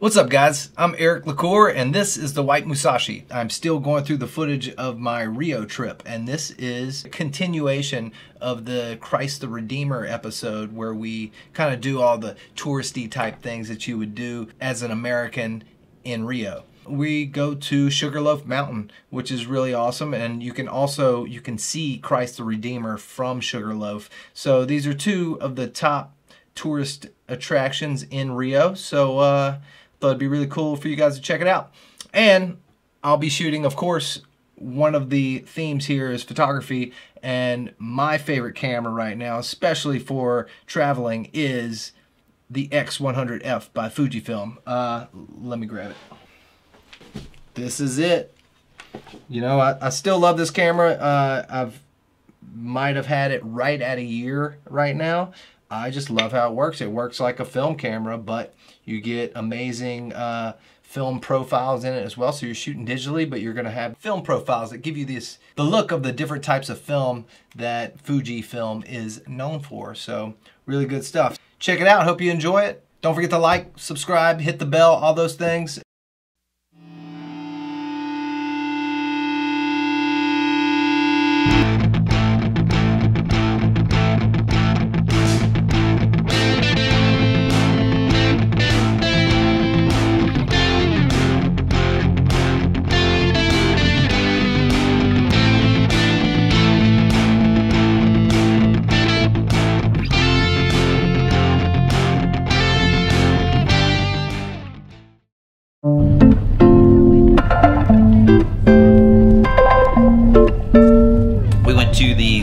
What's up guys? I'm Eric LaCour and this is the White Musashi. I'm still going through the footage of my Rio trip and this is a continuation of the Christ the Redeemer episode where we kind of do all the touristy type things that you would do as an American in Rio we go to Sugarloaf Mountain, which is really awesome. And you can also, you can see Christ the Redeemer from Sugarloaf. So these are two of the top tourist attractions in Rio. So uh, thought it'd be really cool for you guys to check it out. And I'll be shooting, of course, one of the themes here is photography. And my favorite camera right now, especially for traveling, is the X100F by Fujifilm. Uh, let me grab it. This is it. You know, I, I still love this camera. Uh, I've might have had it right at a year right now. I just love how it works. It works like a film camera, but you get amazing uh, film profiles in it as well. So you're shooting digitally, but you're gonna have film profiles that give you this the look of the different types of film that Fujifilm is known for. So really good stuff. Check it out. Hope you enjoy it. Don't forget to like, subscribe, hit the bell, all those things.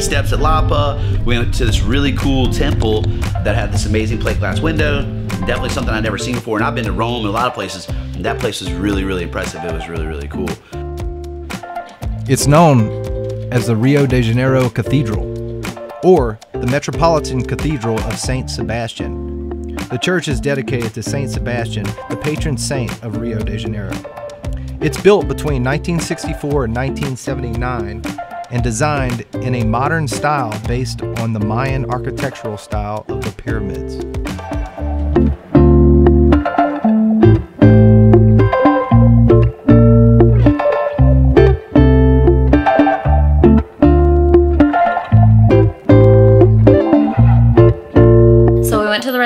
Steps at Lapa. We went to this really cool temple that had this amazing plate glass window. Definitely something I'd never seen before. And I've been to Rome and a lot of places. And that place was really, really impressive. It was really, really cool. It's known as the Rio de Janeiro Cathedral or the Metropolitan Cathedral of St. Sebastian. The church is dedicated to St. Sebastian, the patron saint of Rio de Janeiro. It's built between 1964 and 1979 and designed in a modern style based on the Mayan architectural style of the pyramids.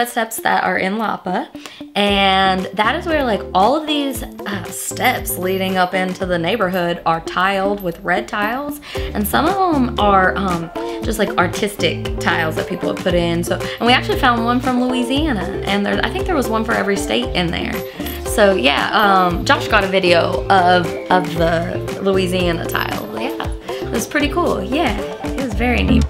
Steps that are in Lapa. And that is where like all of these uh, steps leading up into the neighborhood are tiled with red tiles. And some of them are um, just like artistic tiles that people have put in. So, and we actually found one from Louisiana and there, I think there was one for every state in there. So yeah, um, Josh got a video of, of the Louisiana tile. Yeah, it was pretty cool. Yeah, it was very neat.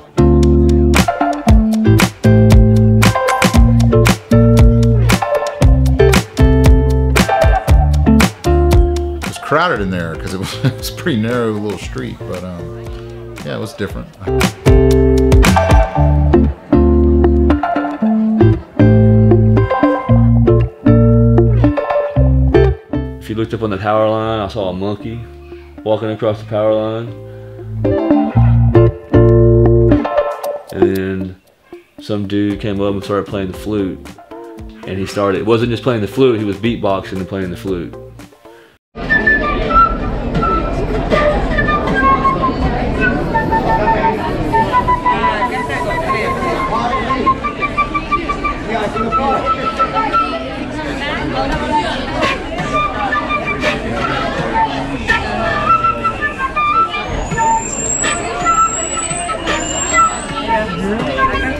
Crowded in there because it was, it was a pretty narrow little street, but um, yeah, it was different. If you looked up on the power line, I saw a monkey walking across the power line. And then some dude came up and started playing the flute. And he started, it wasn't just playing the flute, he was beatboxing and playing the flute.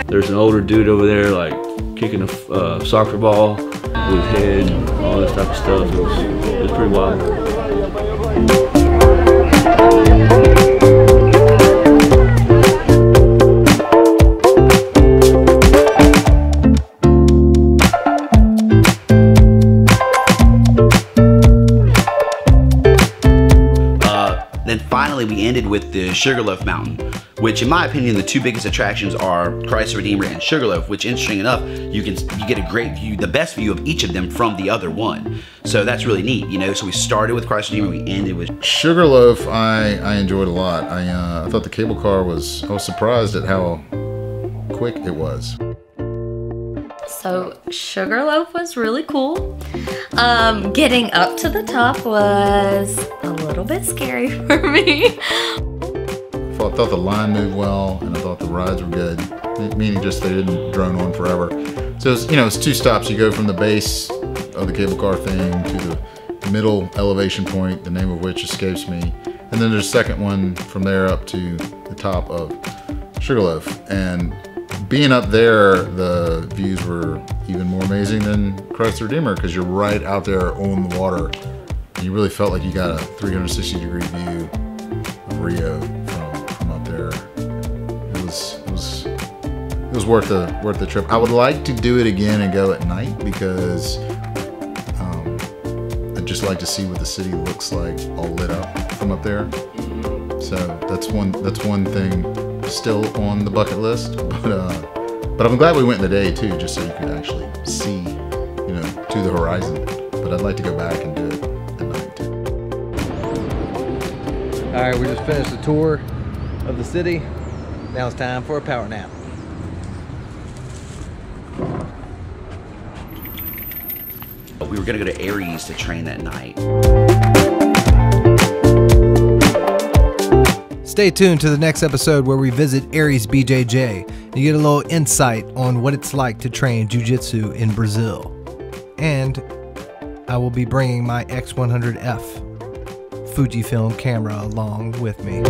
There's an older dude over there like kicking a uh, soccer ball with his head and all this type of stuff. It was, it was pretty wild. We ended with the Sugarloaf Mountain, which in my opinion, the two biggest attractions are Christ Redeemer and Sugarloaf, which interesting enough, you can you get a great view, the best view of each of them from the other one. So that's really neat, you know? So we started with Christ Redeemer, we ended with... Sugarloaf, I, I enjoyed a lot. I, uh, I thought the cable car was, I was surprised at how quick it was. So Sugarloaf was really cool. Um, getting up to the top was a little bit scary for me. I thought, the line moved well, and I thought the rides were good. Meaning just they didn't drone on forever. So it's, you know, it's two stops. You go from the base of the cable car thing to the middle elevation point, the name of which escapes me, and then there's a second one from there up to the top of Sugarloaf. And being up there, the views were even more amazing than Christ the Redeemer because you're right out there on the water. You really felt like you got a 360 degree view of Rio from, from up there. It was it was it was worth the worth the trip. I would like to do it again and go at night because um, I'd just like to see what the city looks like all lit up from up there. So that's one that's one thing still on the bucket list. But uh, but I'm glad we went in the day too, just so you could actually see, you know, to the horizon. But I'd like to go back and do it at night. All right, we just finished the tour of the city. Now it's time for a power nap. We were gonna go to Ares to train that night. Stay tuned to the next episode where we visit Ares BJJ and get a little insight on what it's like to train Jiu Jitsu in Brazil. And I will be bringing my X100F Fujifilm camera along with me.